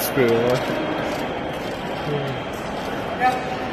Screw. Yeah.